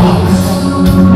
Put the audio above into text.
Deus.